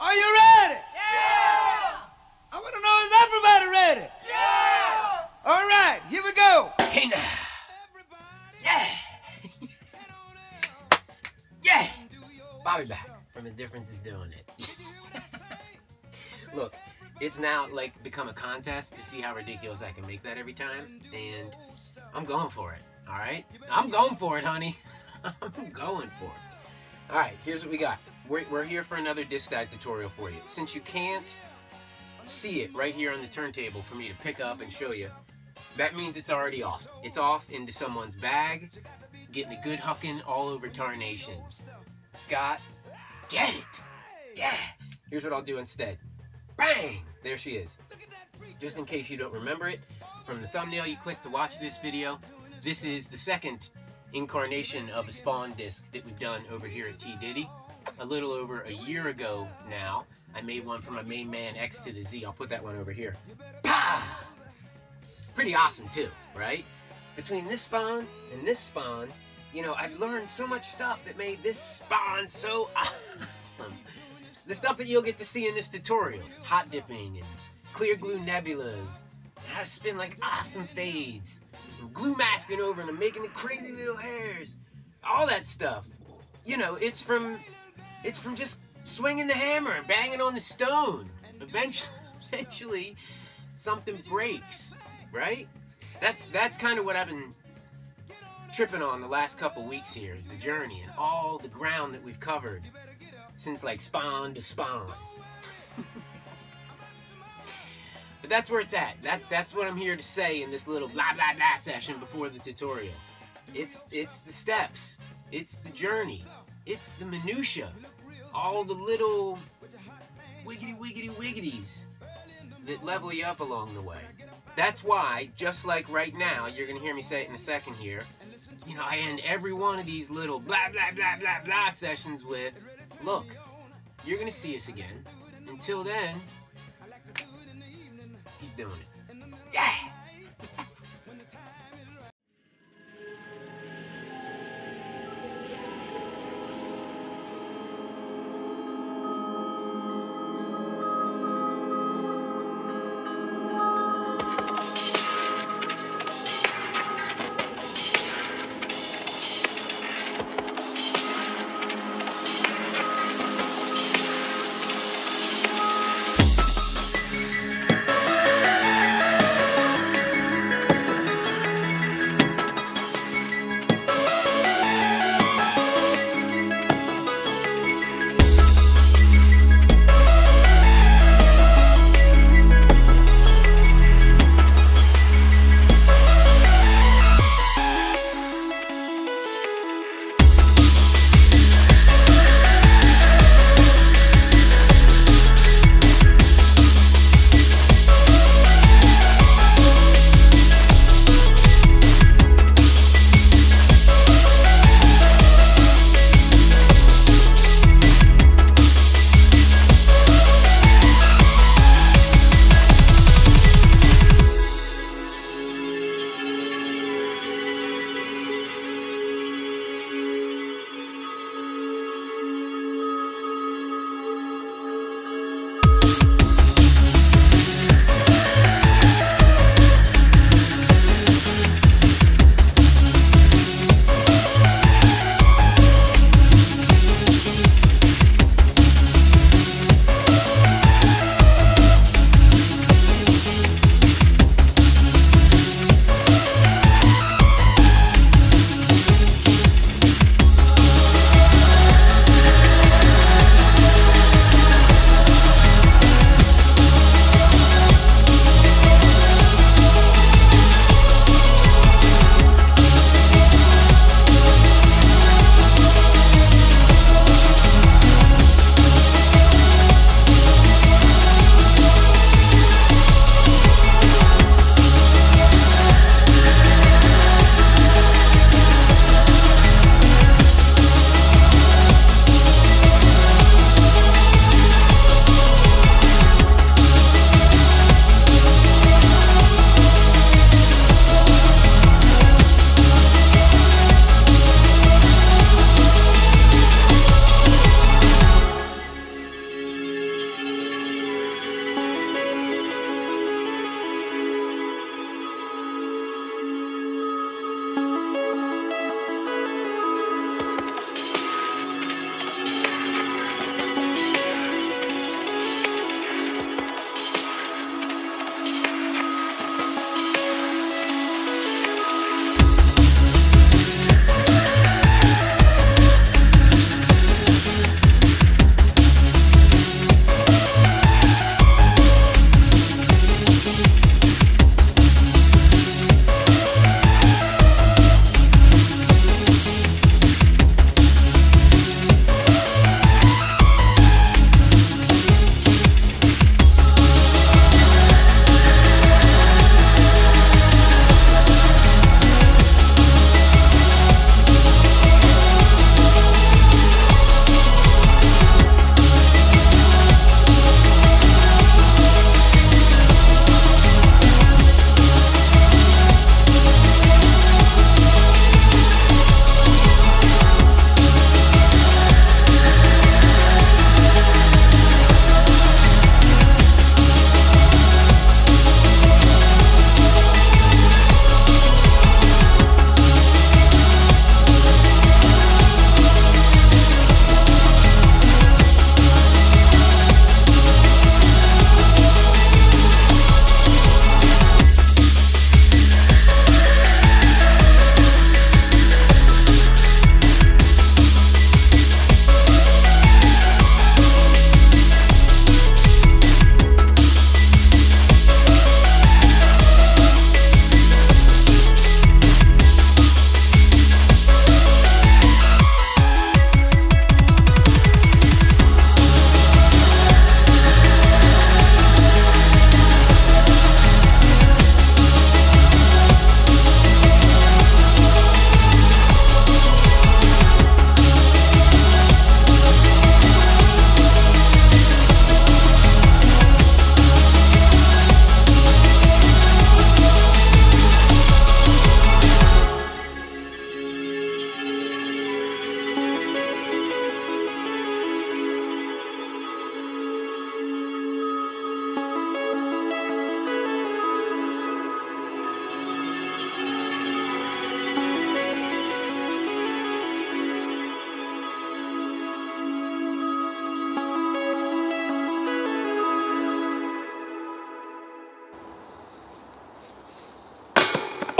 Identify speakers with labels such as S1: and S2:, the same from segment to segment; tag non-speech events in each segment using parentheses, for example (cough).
S1: Are you ready? Yeah! I want to know is everybody ready? Yeah! All right, here we go.
S2: Hey now. Yeah. (laughs) yeah. Bobby back from The Difference is Doing It. (laughs) Look, it's now like become a contest to see how ridiculous I can make that every time, and I'm going for it. All right, I'm going for it, honey. (laughs) I'm going for it. All right, here's what we got. We're, we're here for another disc dye tutorial for you. Since you can't see it right here on the turntable for me to pick up and show you, that means it's already off. It's off into someone's bag, getting a good hucking all over tarnation. Scott, get it! Yeah! Here's what I'll do instead. Bang! There she is. Just in case you don't remember it, from the thumbnail you clicked to watch this video, this is the second incarnation of a Spawn disc that we've done over here at T Diddy a little over a year ago now. I made one for my main man X to the Z. I'll put that one over here. Pah! Pretty awesome too, right? Between this spawn and this spawn, you know, I've learned so much stuff that made this spawn so (laughs) awesome. The stuff that you'll get to see in this tutorial. Hot dipping and clear glue nebulas. How to spin like awesome fades. And glue masking over them, making the crazy little hairs. All that stuff. You know, it's from it's from just swinging the hammer and banging on the stone. Eventually, (laughs) eventually, something breaks, right? That's that's kind of what I've been tripping on the last couple weeks here is the journey and all the ground that we've covered since like spawn to spawn. (laughs) but that's where it's at. That that's what I'm here to say in this little blah blah blah session before the tutorial. It's it's the steps. It's the journey. It's the minutia. All the little wiggity wiggity wiggities that level you up along the way. That's why, just like right now, you're going to hear me say it in a second here, you know, I end every one of these little blah, blah, blah, blah, blah sessions with, look, you're going to see us again. Until then, keep doing it. Yeah!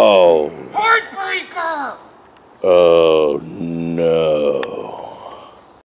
S3: Oh.
S2: Heartbreaker!
S3: Uh.